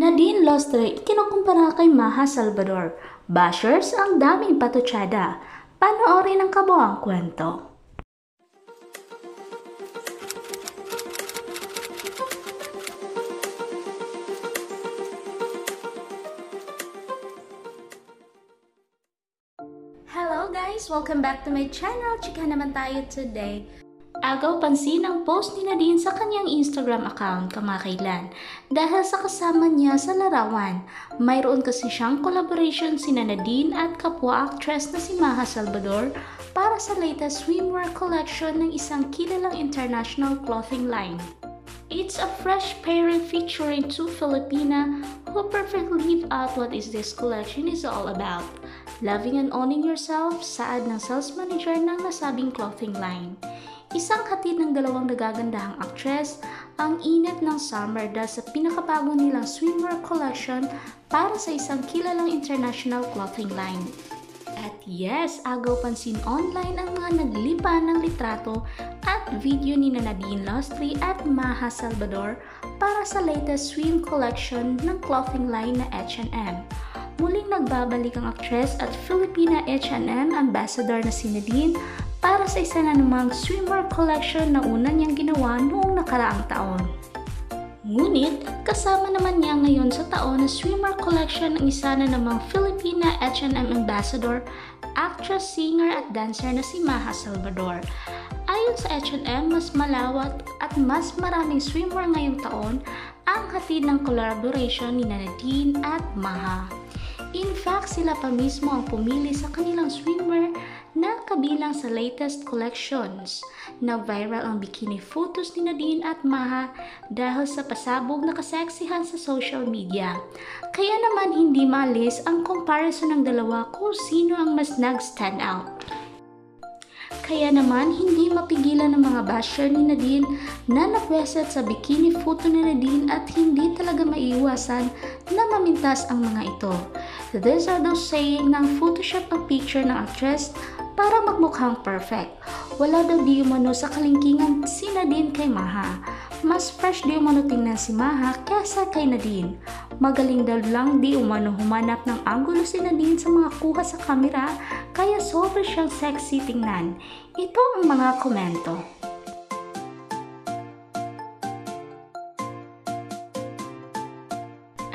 Nadine Lostre kinukumpara kay Maha Salvador. Bashers ang daming patutsada. Panoorin ang kabuang kwento. Hello guys! Welcome back to my channel. Chika naman tayo today. Agaw pansin ang post ni Nadine sa kanyang Instagram account kamakailan dahil sa kasama niya sa larawan. Mayroon kasi siyang collaboration si Nadine at kapwa actress na si Maha Salvador para sa latest swimwear collection ng isang kilalang international clothing line. It's a fresh pairing featuring two Filipina who perfectly live out what is this collection is all about. Loving and owning yourself, saad ng sales manager ng nasabing clothing line. Isang hatid ng dalawang nagagandahang actress ang init ng summer dahil sa pinakabago nilang swimwear collection para sa isang kilalang international clothing line. At yes, agaw pansin online ang mga naglipa ng litrato at video ni Nadine Lostri at Maha Salvador para sa latest swim collection ng clothing line na H&M. Muling nagbabalik ang actress at Filipina H&M ambassador na si Nadine para sa isa na namang swimwear collection na una niyang ginawa noong nakaraang taon. Ngunit, kasama naman niya ngayon sa taon na swimwear collection ng isa na namang Filipina H&M ambassador, actress, singer at dancer na si Maha Salvador. Ayon sa H&M, mas malawat at mas maraming swimwear ngayong taon ang hatid ng collaboration ni Nadine at Maha. In fact, sila pa mismo ang pumili sa kanilang swimwear na kabilang sa latest collections. Nag-viral ang bikini photos ni Nadine at Maha dahil sa pasabog na kaseksihan sa social media. Kaya naman hindi malis ang comparison ng dalawa kung sino ang mas nag-stand out. Kaya naman, hindi mapigilan ng mga basher ni Nadine na napweset sa bikini photo ni Nadine at hindi talaga maiiwasan na mamintas ang mga ito. These are those saying ng Photoshop ang picture ng actress para magmukhang perfect. Wala daw di umano sa kalingkingan si Nadine kay Maha. Mas fresh di umano tingnan si Maha kesa kay Nadine. Magaling daw lang di umano humanap ng angulo si Nadine sa mga kuha sa kamera kaya sobrang siyang sexy tingnan. Ito ang mga komento.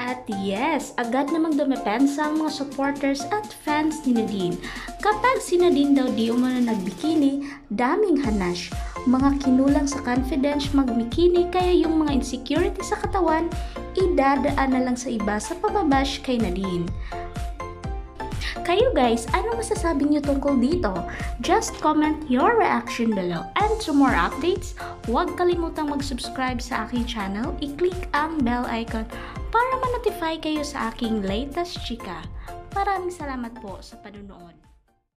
At yes, agad namang dumepensa ang mga supporters at fans ni Nadine. Kapag si Nadine daw di umano nagbikini, daming hanash. Mga kinulang sa confidence magbikini kaya yung mga insecurity sa katawan, idadaan na lang sa iba sa pababash kay Nadine. Kayo guys, ano masasabi niyo tungkol dito? Just comment your reaction below. And to more updates, huwag kalimutang mag-subscribe sa aking channel, i-click ang bell icon para ma-notify kayo sa aking latest chika. Maraming salamat po sa panunood.